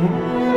Música